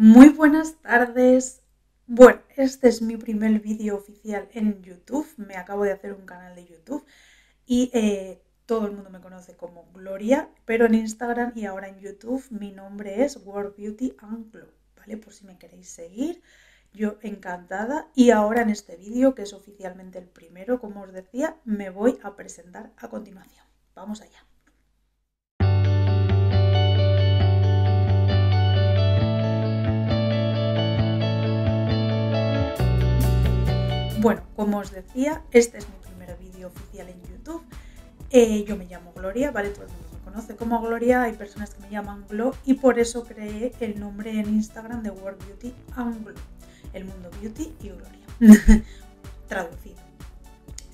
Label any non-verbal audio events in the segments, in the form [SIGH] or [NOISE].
Muy buenas tardes. Bueno, este es mi primer vídeo oficial en YouTube. Me acabo de hacer un canal de YouTube y eh, todo el mundo me conoce como Gloria, pero en Instagram y ahora en YouTube mi nombre es World Beauty and ¿vale? Por si me queréis seguir. Yo encantada y ahora en este vídeo, que es oficialmente el primero, como os decía, me voy a presentar a continuación. Vamos allá. Bueno, como os decía, este es mi primer vídeo oficial en YouTube. Eh, yo me llamo Gloria, ¿vale? Todo el mundo me conoce como Gloria, hay personas que me llaman Glow y por eso creé el nombre en Instagram de World Beauty and Glow, el mundo beauty y Gloria, [LAUGHS] traducido.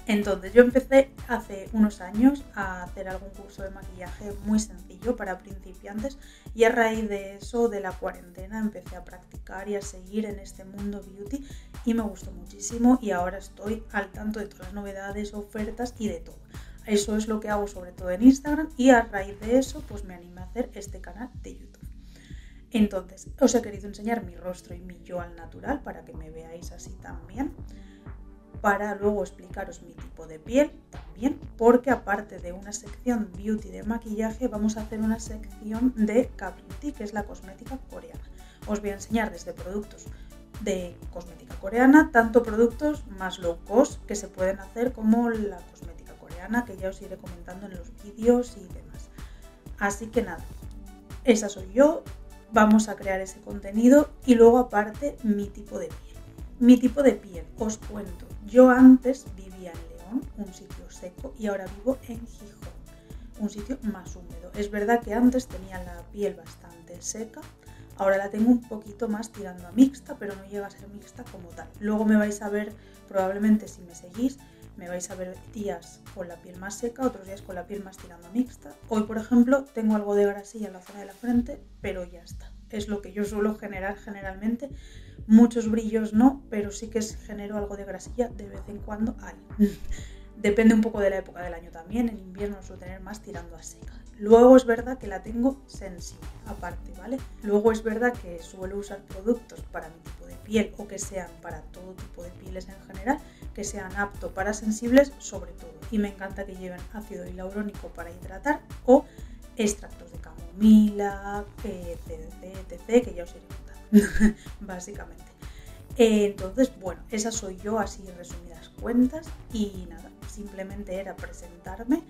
Entonces yo empecé hace unos años a hacer algún curso de maquillaje muy sencillo para principiantes y a raíz de eso, de la cuarentena, empecé a practicar y a seguir en este mundo beauty y me gustó muchísimo y ahora estoy al tanto de todas las novedades, ofertas y de todo. Eso es lo que hago sobre todo en Instagram y a raíz de eso pues me animé a hacer este canal de YouTube. Entonces, os he querido enseñar mi rostro y mi yo al natural para que me veáis así también para luego explicaros mi tipo de piel también, porque aparte de una sección beauty de maquillaje, vamos a hacer una sección de K-Beauty, que es la cosmética coreana. Os voy a enseñar desde productos de cosmética coreana, tanto productos más low cost que se pueden hacer como la cosmética coreana, que ya os iré comentando en los vídeos y demás. Así que nada, esa soy yo, vamos a crear ese contenido y luego aparte mi tipo de piel. Mi tipo de piel, os cuento, yo antes vivía en León, un sitio seco, y ahora vivo en Gijón, un sitio más húmedo. Es verdad que antes tenía la piel bastante seca, ahora la tengo un poquito más tirando a mixta, pero no llega a ser mixta como tal. Luego me vais a ver, probablemente si me seguís, me vais a ver días con la piel más seca, otros días con la piel más tirando a mixta. Hoy, por ejemplo, tengo algo de grasilla en la zona de la frente, pero ya está. Es lo que yo suelo generar generalmente Muchos brillos no, pero sí que genero algo de grasilla de vez en cuando. [LAUGHS] Depende un poco de la época del año también. En invierno suelo tener más tirando a seca. Luego es verdad que la tengo sensible, aparte, ¿vale? Luego es verdad que suelo usar productos para mi tipo de piel o que sean para todo tipo de pieles en general, que sean aptos para sensibles sobre todo. Y me encanta que lleven ácido hialurónico para hidratar o extractos de camomila, etc, etc, que ya os iré contando. [LAUGHS] básicamente. entonces, bueno, esa soy yo, así resumidas cuentas. Y nada, simplemente era presentarme.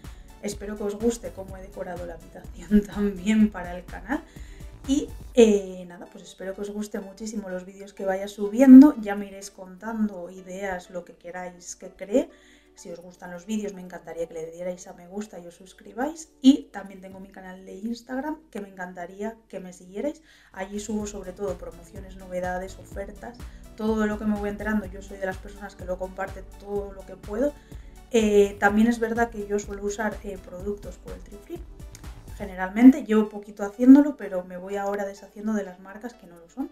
Espero que os guste cómo he decorado la habitación [LAUGHS] también para el canal. Y eh, nada, pues espero que os guste muchísimo los vídeos que vaya subiendo. Ya me iréis contando ideas, lo que queráis que cree. Si os gustan los vídeos me encantaría que le dierais a me gusta y os suscribáis. Y también tengo mi canal de Instagram que me encantaría que me siguierais. Allí subo sobre todo promociones, novedades, ofertas, todo lo que me voy enterando. Yo soy de las personas que lo comparte todo lo que puedo. Eh, también es verdad que yo suelo usar eh, productos por el Triflip. Generalmente llevo poquito haciéndolo, pero me voy ahora deshaciendo de las marcas que no lo son.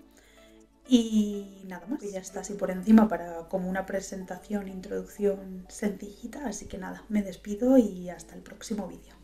Y nada más, ya está así por encima para como una presentación, introducción sencillita. Así que nada, me despido y hasta el próximo vídeo.